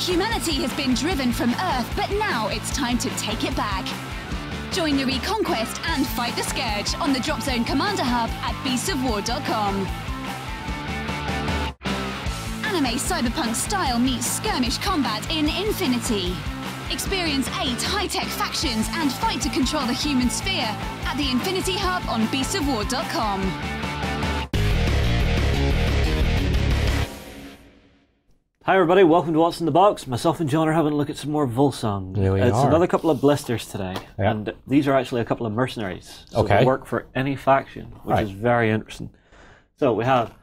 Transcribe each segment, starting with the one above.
Humanity has been driven from Earth, but now it's time to take it back. Join the Reconquest and fight the Scourge on the Drop Zone Commander Hub at beastofwar.com. Anime cyberpunk style meets skirmish combat in Infinity. Experience eight high-tech factions and fight to control the human sphere at the Infinity Hub on beastsofwar.com. Hi everybody, welcome to What's in the Box. Myself and John are having a look at some more Wolsung. We it's are. another couple of blisters today, Yeah. and these are actually a couple of mercenaries. So Okay. they work for any faction, which Right. is very interesting. So we have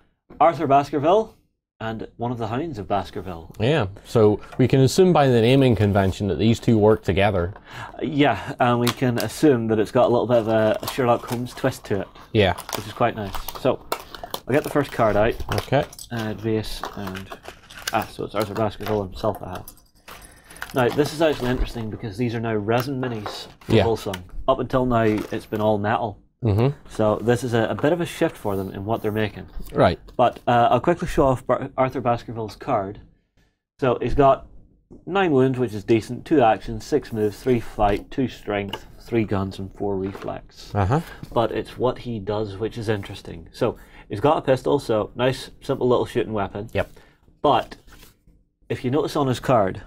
Arthur Baskerville and one of the Hounds of Baskerville. Yeah, so we can assume by the naming convention that these two work together. Uh, Yeah, and we can assume that it's got a little bit of a, Sherlock Holmes twist to it, Yeah. which is quite nice. So I'll get the first card out. Okay. uh, base and ah, so it's Arthur Baskerville himself I have. Now this is actually interesting because these are now resin minis for Yeah. Wolsung. Up until now, it's been all metal. Mm-hmm. So this is a, a bit of a shift for them in what they're making. Right. But uh, I'll quickly show off Bar- Arthur Baskerville's card. So he's got nine wounds, which is decent. Two actions, six moves, three fight, two strength, three guns, and four reflex Uh huh. but it's what he does which is interesting. So he's got a pistol, so nice, simple little shooting weapon. Yep. But if you notice on his card,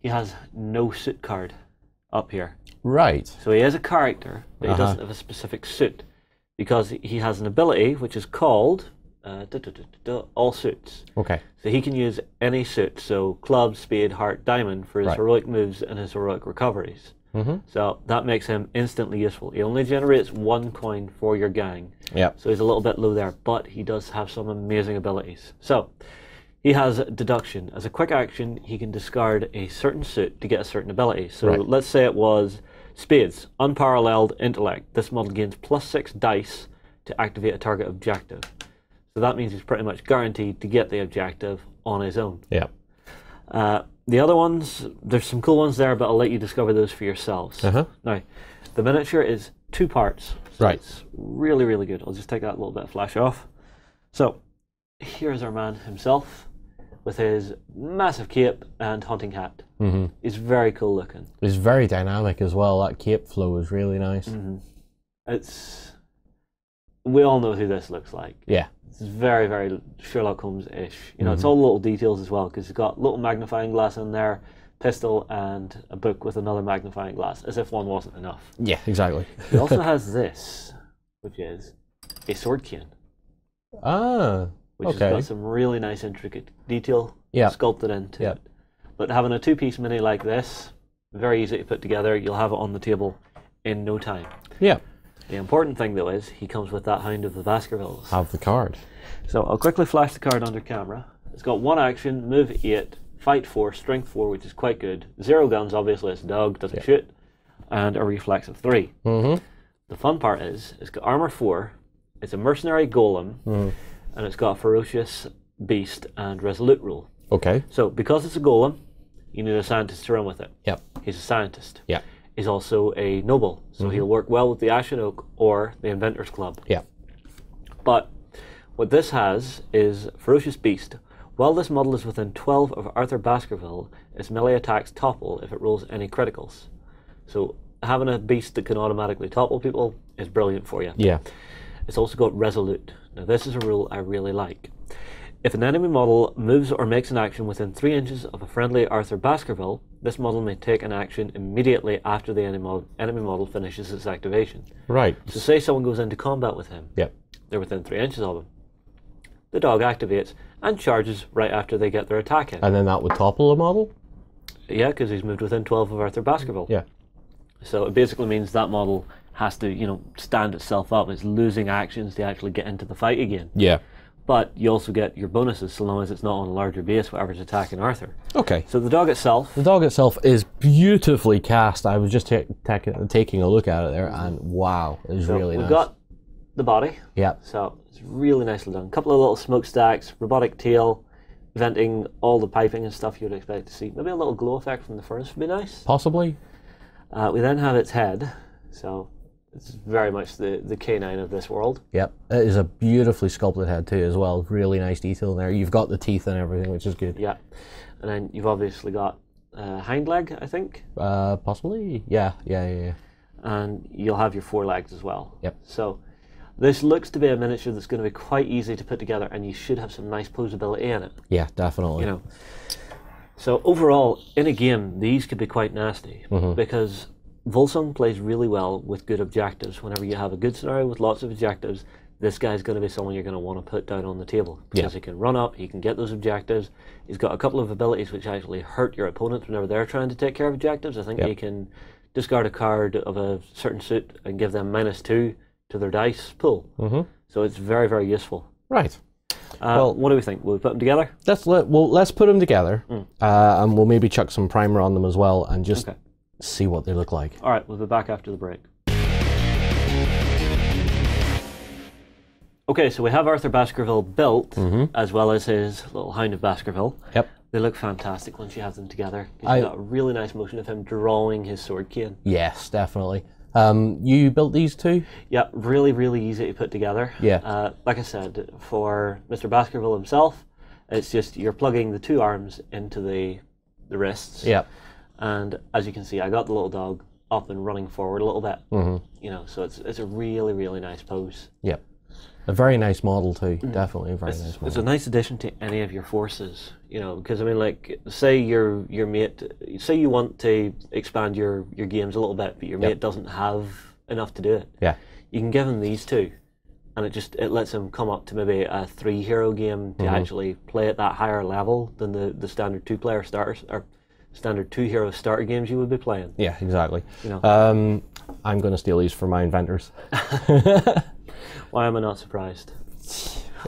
he has no suit card up here. Right. So he is a character, but he Uh-huh. doesn't have a specific suit because he has an ability which is called uh, duh, duh, duh, all suits. Okay. So he can use any suit, so club, spade, heart, diamond for his Right. heroic moves and his heroic recoveries. Mm-hmm. So that makes him instantly useful. He only generates one coin for your gang, Yep. so he's a little bit low there, but he does have some amazing abilities. So he has deduction. As a quick action, he can discard a certain suit to get a certain ability. So Right. let's say it was spades, unparalleled intellect. This model gains plus six dice to activate a target objective. So that means he's pretty much guaranteed to get the objective on his own. Yeah. Uh, the other ones, there's some cool ones there, but I'll let you discover those for yourselves. Uh-huh. Now, the miniature is two parts. So Right. It's really, really good. I'll just take that little bit of flash off. So, here's our man himself with his massive cape and hunting hat. Mm-hmm. He's very cool looking. He's very dynamic as well. That cape flow is really nice. Mm-hmm. It's. We all know who this looks like. Yeah. It's very, very Sherlock Holmes ish. You know, it's Mm-hmm. all little details as well because it's got little magnifying glass in there, pistol, and a book with another magnifying glass, as if one wasn't enough. Yeah. Exactly. He also has this, which is a sword cane, ah. Which Okay. has got some really nice, intricate detail Yeah. sculpted into Yeah. it. But having a two piece mini like this, very easy to put together, you'll have it on the table in no time. Yeah. The important thing, though, is he comes with that Hound of the Baskervilles. Have the card. So I'll quickly flash the card under camera. It's got one action, move 8, fight 4, strength 4, which is quite good. Zero guns, obviously, it's a dog, doesn't Yeah. shoot. And a reflex of 3. Mm-hmm. The fun part is, it's got armor 4, it's a mercenary golem, Mm. And it's got a ferocious beast and resolute rule. Okay. So because it's a golem, you need a scientist to run with it. Yep. He's a scientist. Yeah. He's also a noble, so mm-hmm. he'll work well with the Ashen Oak or the Inventors Club. Yeah. But what this has is Ferocious Beast. While this model is within 12 of Arthur Baskerville, its melee attacks topple if it rolls any criticals. So having a beast that can automatically topple people is brilliant for you. Yeah. It's also got Resolute. Now this is a rule I really like. If an enemy model moves or makes an action within 3 inches of a friendly Arthur Baskerville, this model may take an action immediately after the enemy model, enemy model finishes its activation. Right. So say someone goes into combat with him, Yep. they're within three inches of him. The dog activates and charges right after they get their attack in. And then that would topple a model. yeah, because he's moved within 12 of Arthur Baskerville. Yeah. So it basically means that model has to, you know, stand itself up. It's losing actions to actually get into the fight again. Yeah. But you also get your bonuses so long as it's not on a larger base, whatever's attacking Arthur. Okay. So the dog itself, The dog itself is beautifully cast. I was just ta- ta- taking a look at it there, and wow, it's so really nice. we've got the body. yeah. So it's really nicely done. A couple of little smokestacks, robotic tail, venting all the piping and stuff you'd expect to see. Maybe a little glow effect from the furnace would be nice. Possibly. Uh, we then have its head. So it's very much the, the canine of this world. Yep, it is a beautifully sculpted head too, as well. Really nice detail in there. You've got the teeth and everything, which is good. Yeah. And then you've obviously got uh, hind leg, I think, Uh, possibly. Yeah, yeah, yeah. yeah. and you'll have your four legs as well. Yep. So this looks to be a miniature that's going to be quite easy to put together, and you should have some nice posability in it. Yeah, definitely. You know. So overall, in a game, these could be quite nasty because Wolsung plays really well with good objectives. Whenever you have a good scenario with lots of objectives, this guy's going to be someone you're going to want to put down on the table because Yeah. he can run up, he can get those objectives. He's got a couple of abilities which actually hurt your opponents whenever they're trying to take care of objectives. I think Yep. he can discard a card of a certain suit and give them minus two to their dice pool. Mm-hmm. So it's very, very useful. Right. Uh, Well- what do we think? Will we put them together? Let's let well let's put them together, uh, and we'll maybe chuck some primer on them as well, and just Okay. See what they look like. All right, we'll be back after the break. Okay, so we have Arthur Baskerville built, as well as his little Hound of Baskerville. Yep. They look fantastic once you have them together. You've I- got a really nice motion of him drawing his sword cane. Yes, definitely. Um, you built these two? Yeah, really, really easy to put together. Yeah. Uh, like I said, for Mr. Baskerville himself, it's just you're plugging the two arms into the the wrists. Yep. And as you can see, I got the little dog up and running forward a little bit. Mm-hmm. You know, so it's it's a really, really nice pose. Yep. A very nice model too. Definitely a very nice It's a nice addition to any of your forces, you know, because I mean, like, say your your mate, say you want to expand your your games a little bit, but your mate doesn't have enough to do it. Yeah. You can give him these two, and it just it lets him come up to maybe a three hero game to Mm-hmm. actually play at that higher level than the the standard two player starters or standard two hero starter games you would be playing. Yeah, exactly. You know. Um, I'm going to steal these for my inventors. Why am I not surprised?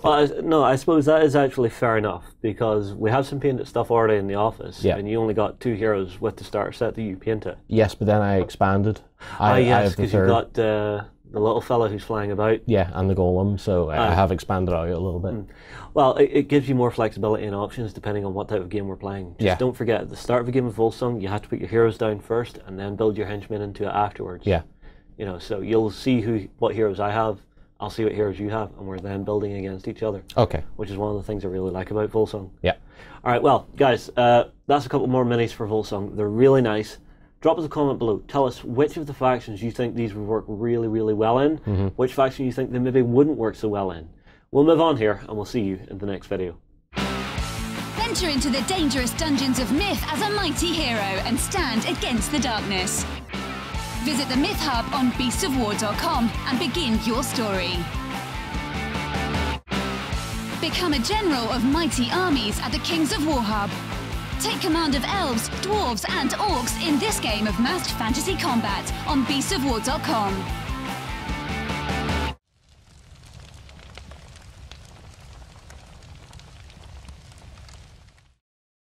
Well, I, no, I suppose that is actually fair enough because we have some painted stuff already in the office, Yeah. and you only got two heroes with the starter set that you painted. Yes, but then I expanded. I, Ah, yes, because you've got uh, the little fella who's flying about. Yeah, and the golem, so I Ah. have expanded out a little bit. Well, it, it gives you more flexibility and options depending on what type of game we're playing. Just Yeah. don't forget, at the start of a game of Wolsung, you have to put your heroes down first and then build your henchmen into it afterwards. Yeah, You know, so you'll see who what heroes I have, I'll see what heroes you have, and we're then building against each other. okay. which is one of the things I really like about Wolsung. Yeah. All right, well, guys, uh, that's a couple more minis for Wolsung. They're really nice. Drop us a comment below. Tell us which of the factions you think these would work really, really well in. Mm-hmm. Which faction you think they maybe wouldn't work so well in. We'll move on here, and we'll see you in the next video. Venture into the dangerous dungeons of myth as a mighty hero and stand against the darkness. Visit the Myth Hub on beastsofwar.com and begin your story. Become a general of mighty armies at the Kings of War Hub. Take command of elves, dwarves, and orcs in this game of masked fantasy combat on beastsofwar.com.